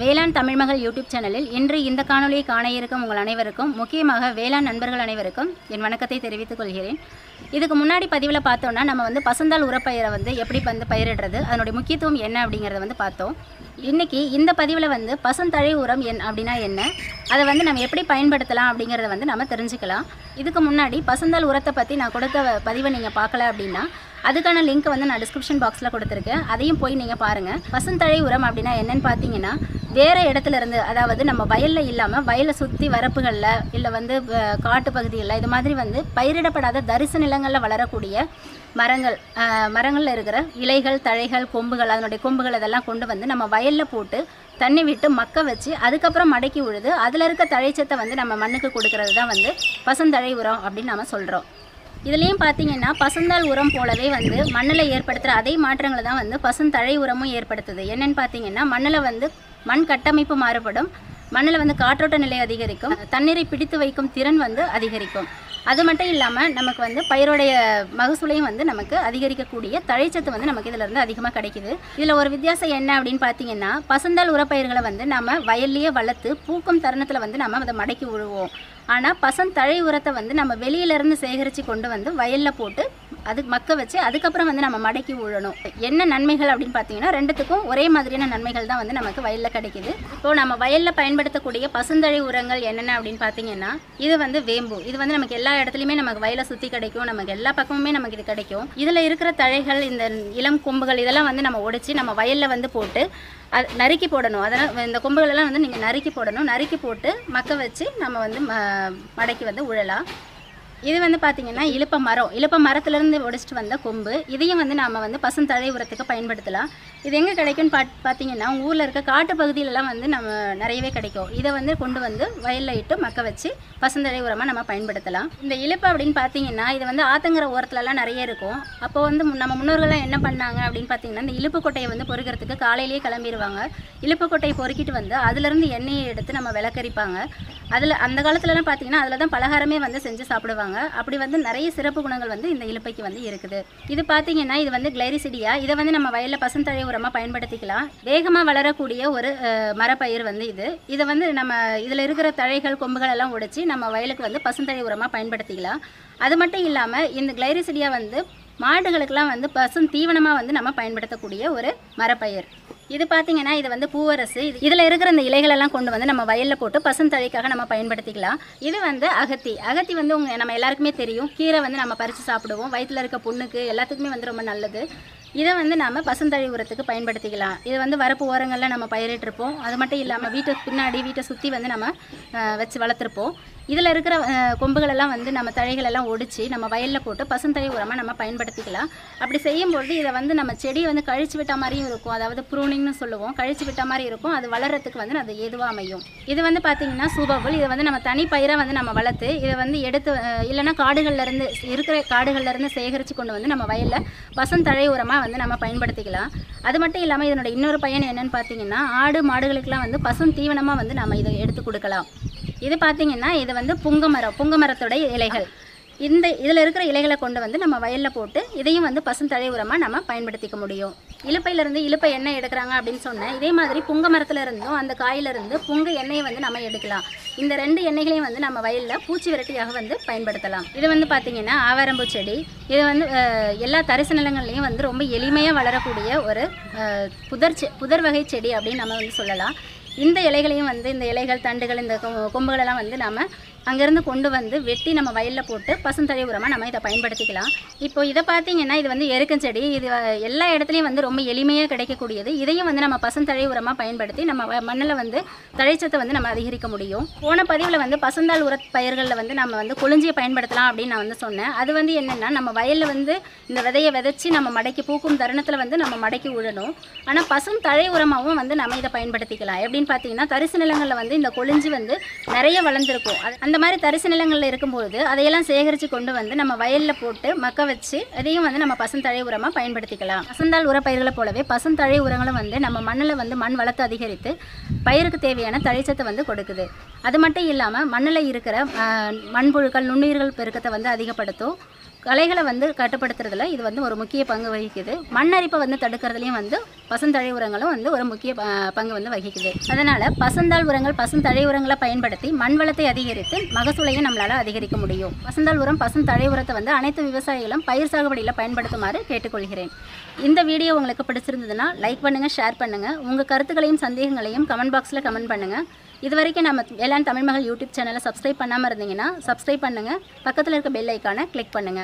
வேளாண் தமிழ்மகள் யூடியூப் சேனலில் இன்று இந்த காணொலியை காண இருக்கும் உங்கள் அனைவருக்கும் முக்கியமாக வேளாண் நண்பர்கள் அனைவருக்கும் என் வணக்கத்தை தெரிவித்துக் கொள்கிறேன். இதுக்கு முன்னாடி பதிவில் பார்த்தோன்னா நம்ம வந்து பசந்தால் உரப்பயிரை வந்து எப்படி வந்து பயிரிடுறது அதனுடைய முக்கியத்துவம் என்ன அப்படிங்கிறத வந்து பார்த்தோம். இன்னைக்கு இந்த பதிவில் வந்து பசுந்தழை உரம் என் அப்படின்னா என்ன அதை வந்து நம்ம எப்படி பயன்படுத்தலாம் அப்படிங்கிறத வந்து நம்ம தெரிஞ்சுக்கலாம். இதுக்கு முன்னாடி பசந்தால் உரத்தை பற்றி நான் கொடுத்த பதிவை நீங்கள் பார்க்கல அப்படின்னா அதுக்கான லிங்க் வந்து நான் டிஸ்கிரிப்ஷன் பாக்ஸில் கொடுத்துருக்கேன். அதையும் போய் நீங்கள் பாருங்கள் பசுந்தழை உரம் அப்படின்னா என்னென்னு பார்த்தீங்கன்னா வேறு இடத்துல இருந்து அதாவது நம்ம வயலில் இல்லாமல் வயலை சுற்றி வரப்புகளில் இல்லை வந்து காட்டு பகுதிகளில் இது மாதிரி வந்து பயிரிடப்படாத தரிசு நிலங்களில் வளரக்கூடிய மரங்கள் மரங்களில் இருக்கிற இலைகள் தழைகள் கொம்புகள் அதனுடைய கொம்புகள் இதெல்லாம் கொண்டு வந்து நம்ம வயலில் போட்டு தண்ணி விட்டு மக்க வச்சு அதுக்கப்புறம் மடக்கி உழுது அதில் இருக்க தழைச்சத்தை வந்து நம்ம மண்ணுக்கு கொடுக்கறது தான் வந்து பசுந்தழை உரம் அப்படின்னு நம்ம சொல்கிறோம் இதுலேயும் பார்த்தீங்கன்னா பசுந்தாள் உரம் போலவே வந்து மண்ணில் ஏற்படுத்துகிற அதே மாற்றங்களை தான் வந்து பசுந்தழை உரமும் ஏற்படுத்துது. என்னென்னு பார்த்தீங்கன்னா மண்ணில் வந்து மண் கட்டமைப்பு மாறுபடும். மண்ணில் வந்து காற்றோட்ட நிலை அதிகரிக்கும். தண்ணீரை பிடித்து வைக்கும் திறன் வந்து அதிகரிக்கும். அது மட்டும் இல்லாமல் நமக்கு வந்து பயிரோடைய மகசூலையும் வந்து நமக்கு அதிகரிக்கக்கூடிய தழைச்சத்து வந்து நமக்கு இதில் இருந்து அதிகமாக கிடைக்குது. இதில் ஒரு வித்தியாசம் என்ன அப்படின்னு பார்த்தீங்கன்னா பசந்தால் உரப்பயிர்களை வந்து நம்ம வயல்லையே வளர்த்து பூக்கும் தருணத்தில் வந்து நம்ம அதை மடக்கி விழுவோம் ஆனால் பசந்தழை உரத்தை வந்து நம்ம வெளியிலேருந்து சேகரித்து கொண்டு வந்து வயலில் போட்டு அது மக்க வச்சு அதுக்கப்புறம் வந்து நம்ம மடக்கி விழணும் என்ன நன்மைகள் அப்படின்னு பார்த்தீங்கன்னா ரெண்டுத்துக்கும் ஒரே மாதிரியான நன்மைகள் தான் வந்து நமக்கு வயலில் கிடைக்குது. இப்போ நம்ம வயலில் பயன்படுத்தக்கூடிய பசுந்தழை உரங்கள் என்னென்ன அப்படின்னு பார்த்தீங்கன்னா இது வந்து வேம்பு. இது வந்து நமக்கு எல்லா இடத்துலையுமே நமக்கு வயலை சுற்றி கிடைக்கும். நமக்கு எல்லா பக்கமுமே நமக்கு இது கிடைக்கும். இதில் இருக்கிற தழைகள் இந்த இளம் கொம்புகள் இதெல்லாம் வந்து நம்ம உடைச்சி நம்ம வயலில் வந்து போட்டு அது நறுக்கி போடணும். அதனால் இந்த கொம்புகள் எல்லாம் வந்து நீங்கள் நறுக்கி போடணும். நறுக்கி போட்டு மக்க வச்சு நம்ம வந்து ம- மடக்கி வந்து உழலாம் இது வந்து பார்த்தீங்கன்னா இழுப்ப மரம். இழுப்ப மரத்துலேருந்து உடைச்சிட்டு வந்த கொம்பு. இதையும் வந்து நாம் வந்து பசுந்தழை உரத்துக்கு பயன்படுத்தலாம். இது எங்கே கிடைக்கும்னு பாத் பார்த்தீங்கன்னா உங்கள் ஊரில் இருக்க காட்டு பகுதியிலலாம் வந்து நம்ம நிறையவே கிடைக்கும். இதை வந்து கொண்டு வந்து வயலில் இட்டு மக்க வச்சு பசுந்தழை உரமாக நம்ம பயன்படுத்தலாம். இந்த இலுப்பு அப்படின்னு பார்த்தீங்கன்னா இது வந்து ஆத்தங்கிற ஓரத்துலலாம் நிறைய இருக்கும். அப்போ வந்து நம்ம முன்னோர்கள்லாம் என்ன பண்ணாங்க அப்படின்னு பார்த்தீங்கன்னா இந்த இலுப்பு கொட்டையை வந்து பொறுக்கிறதுக்கு காலையிலேயே கிளம்பிடுவாங்க இழுப்பு கொட்டையை பொறுக்கிட்டு வந்து அதுலேருந்து எண்ணெயை எடுத்து நம்ம விளக்கரிப்பாங்க. அதில் அந்த காலத்துலலாம் பார்த்தீங்கன்னா அதில் தான் பலகாரமே வந்து செஞ்சு சாப்பிடுவாங்க. அப்படி வந்து நிறைய சிறப்பு குணங்கள் வந்து இந்த இலுப்பைக்கு வந்து இருக்குது. இது பார்த்தீங்கன்னா இது வந்து கிளைரிசிடியா. இதை வந்து நம்ம வயலில் பசுந்தழை உரமாக பயன்படுத்திக்கலாம். வேகமாக வளரக்கூடிய ஒரு மரப்பயிர் வந்து இது. இதை வந்து நம்ம இதில் இருக்கிற தழைகள் கொம்புகள் எல்லாம் உடைச்சி நம்ம வயலுக்கு வந்து பசுந்தழை உரமாக பயன்படுத்திக்கலாம். அது மட்டும் இல்லாமல் இந்த கிளைரிசிடியா வந்து மாடுகளுக்கெல்லாம் வந்து பசும் தீவனமாக வந்து நம்ம பயன்படுத்தக்கூடிய ஒரு மரப்பயிர். இது பார்த்தீங்கன்னா இது வந்து பூவரசு. இது இதில் இருக்கிற இந்த இலைகளெல்லாம் கொண்டு வந்து நம்ம வயலில் போட்டு பசுந்தழைக்காக நம்ம பயன்படுத்திக்கலாம். இது வந்து அகத்தி. அகத்தி வந்து உங்க நம்ம எல்லாருக்குமே தெரியும். கீரை வந்து நம்ம பறித்து சாப்பிடுவோம். வயிற்றில் இருக்க புண்ணுக்கு எல்லாத்துக்குமே வந்து ரொம்ப நல்லது. இதை வந்து நம்ம பசுந்தழை உரத்துக்கு பயன்படுத்திக்கலாம். இது வந்து வரப்பு ஓரங்களில் நம்ம பயிரிட்டிருப்போம். அது மட்டும் இல்லாமல் வீட்டை பின்னாடி வீட்டை சுற்றி வந்து நம்ம வச்சு வளர்த்துருப்போம். இதில் இருக்கிற கொம்புகளெல்லாம் வந்து நம்ம தழைகள் எல்லாம் ஒடிச்சு நம்ம வயலில் போட்டு பசுந்தழை உரமாக நம்ம பயன்படுத்திக்கலாம். அப்படி செய்யும்பொழுது இதை வந்து நம்ம செடியை வந்து கழிச்சு விட்ட மாதிரியும் இருக்கும். அதாவது ப்ரூனிங்னு சொல்லுவோம். கழிச்சு விட்ட மாதிரி இருக்கும். அது வளர்கிறதுக்கு வந்து அது எதுவாக அமையும். இது வந்து பார்த்தீங்கன்னா சூபபுல் இதை வந்து நம்ம தனி பயிரை வந்து நம்ம வளர்த்து இதை வந்து எடுத்து இல்லைன்னா காடுகள்லேருந்து இருக்கிற காடுகள்லேருந்து சேகரித்து கொண்டு வந்து நம்ம வயலில் பசுந்தழை உரமாக வந்து நம்ம பயன்படுத்திக்கலாம். அது மட்டும் இல்லாமல் இதனோட இன்னொரு பயன் என்னென்னு பார்த்தீங்கன்னா ஆடு மாடுகளுக்கெல்லாம் வந்து பசும் தீவனமாக வந்து நம்ம இதை எடுத்து கொடுக்கலாம். இது பார்த்தீங்கன்னா இது வந்து புங்க மரம் புங்க இலைகள். இந்த இதில் இருக்கிற இலைகளை கொண்டு வந்து நம்ம வயலில் போட்டு இதையும் வந்து பசுந்தழை உரமாக நம்ம பயன்படுத்திக்க முடியும். இழுப்பையிலேருந்து இலுப்பை எண்ணெய் எடுக்கிறாங்க அப்படின்னு சொன்னேன் இதே மாதிரி புங்க மரத்துல இருந்தும் அந்த காயிலிருந்து புங்க எண்ணெயை வந்து நம்ம எடுக்கலாம். இந்த ரெண்டு எண்ணெய்களையும் வந்து நம்ம வயலில் பூச்சி விரட்டியாக வந்து பயன்படுத்தலாம். இது வந்து பார்த்திங்கன்னா ஆவாரம்பூ செடி. இது வந்து எல்லா தரிசு நிலங்கள்லையும் வந்து ரொம்ப எளிமையாக வளரக்கூடிய ஒரு புதர் செ புதர் வகை செடி அப்படின்னு நம்ம வந்து சொல்லலாம். இந்த இலைகளையும் வந்து இந்த இலைகள் தண்டுகள் இந்த கொம்புகளெல்லாம் வந்து நாம் அங்கேருந்து கொண்டு வந்து வெட்டி நம்ம வயலில் போட்டு பசுந்தழை உரமாக நம்ம இதை பயன்படுத்திக்கலாம். இப்போ இதை பார்த்தீங்கன்னா இது வந்து எருக்கஞ்செடி இது எல்லா இடத்துலையும் வந்து ரொம்ப எளிமையாக கிடைக்கக்கூடியது. இதையும் வந்து நம்ம பசுந்தழை உரமாக பயன்படுத்தி நம்ம மண்ணில் வந்து தழைச்சத்தை வந்து நம்ம அதிகரிக்க முடியும். போன பதிவில் வந்து பசுந்தாள் உர பயிர்களில் வந்து நம்ம வந்து கொளிஞ்சியை பயன்படுத்தலாம் அப்படின்னு நான் வந்து சொன்னேன். அது வந்து என்னென்னா நம்ம வயலில் வந்து இந்த விதையை விதைச்சி நம்ம மடக்கி பூக்கும் தருணத்தில் வந்து நம்ம மடக்கி விழணும் ஆனால் பசும் தழை உரமாகவும் வந்து நம்ம இதை பயன்படுத்திக்கலாம். எப்படின்னு பார்த்தீங்கன்னா தரிசு நிலங்களில் வந்து இந்த கொளிஞ்சி வந்து நிறைய வளர்ந்துருக்கும். அந்த இந்த மாதிரி தரிசு நிலங்களில் இருக்கும்போது அதையெல்லாம் சேகரித்து கொண்டு வந்து நம்ம வயலில் போட்டு மக்க வச்சு அதையும் வந்து நம்ம பசுந்தழை உரமாக பயன்படுத்திக்கலாம். பசுந்தாள் உரப்பயிர்களை போலவே பசுந்தழை உரங்களும் வந்து நம்ம மண்ணில் வந்து மண் வளத்தை அதிகரித்து பயிருக்கு தேவையான தழைச்சத்தை வந்து கொடுக்குது. அது மட்டும் இல்லாமல் மண்ணில் இருக்கிற மண்புழுக்கள் நுண்ணுயிர்கள் பெருக்கத்தை வந்து அதிகப்படுத்தும். கலைகளை வந்து கட்டுப்படுத்துறதுல இது வந்து ஒரு முக்கிய பங்கு வகிக்குது. மண்ணரிப்பை வந்து தடுக்கிறதுலையும் வந்து பசுந்தழை உரங்களும் வந்து ஒரு முக்கிய பங்கு வந்து வகிக்குது. அதனால் பசுந்தாள் உரங்கள் பசுந்தழை உரங்களை பயன்படுத்தி மண் வளத்தை அதிகரித்து மகசூலையும் நம்மளால் அதிகரிக்க முடியும். பசுந்தாள் உரம் பசுந்தழை உரத்தை வந்து அனைத்து விவசாயிகளும் பயிர் சாகுபடியில் பயன்படுத்துமாறு கேட்டுக்கொள்கிறேன். இந்த வீடியோ உங்களுக்கு பிடிச்சிருந்ததுன்னா லைக் பண்ணுங்கள் ஷேர் பண்ணுங்கள் உங்கள் கருத்துக்களையும் சந்தேகங்களையும் கமெண்ட் பாக்ஸில் கமெண்ட் பண்ணுங்கள் இது வரைக்கும் நம்ம வேளாண் தமிழ் மகள் யூடியூப் சேனலை சப்ஸ்கிரைப் பண்ணாமல் இருந்தீங்கன்னா சப்ஸ்கிரைப் பண்ணுங்கள் பக்கத்தில் இருக்க பெல் ஐக்கானை கிளிக் பண்ணுங்கள்